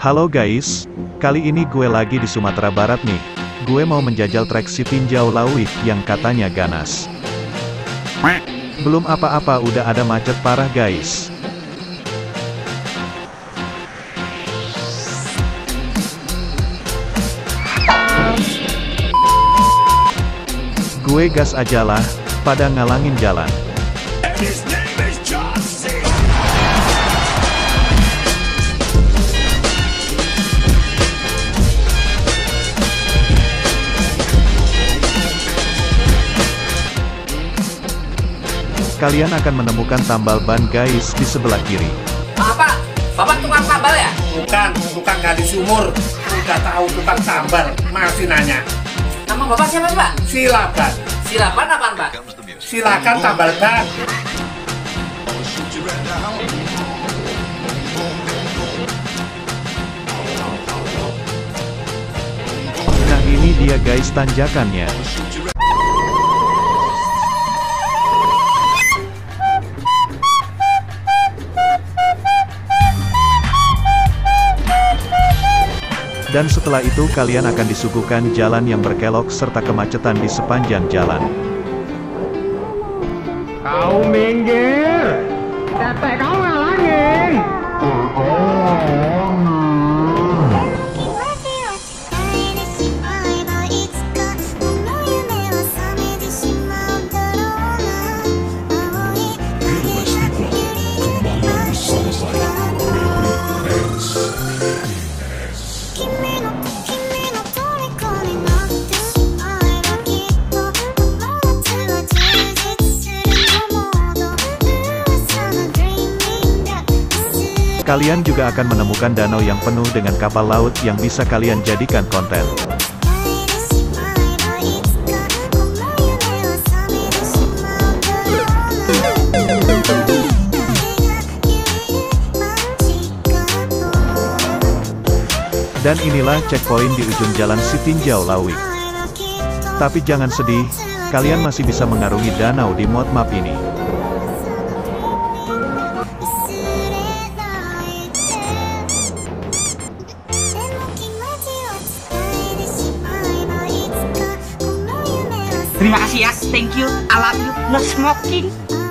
Halo guys, kali ini gue lagi di Sumatera Barat nih. Gue mau menjajal trek si Tinjau Lawik yang katanya ganas. Belum apa-apa udah ada macet parah guys. Gue gas aja lah, pada ngalangin jalan. Kalian akan menemukan tambal ban guys di sebelah kiri. Apa? Bapak tukang sambal ya? Bukan, tukang gali sumur. Udah tahu tukang tambal, masih nanya. Nama bapak siapa sih, Pak? Silakan, Silapan apaan, Pak? silakan tambal ban. Nah ini dia guys tanjakannya. Dan setelah itu kalian akan disuguhkan jalan yang berkelok serta kemacetan di sepanjang jalan. Kau minggir! Kalian juga akan menemukan danau yang penuh dengan kapal laut yang bisa kalian jadikan konten. Dan inilah checkpoint di ujung jalan Sitinjau Lawi. Tapi jangan sedih, kalian masih bisa mengarungi danau di mod map ini. Terima kasih ya, thank you, I love you, no smoking.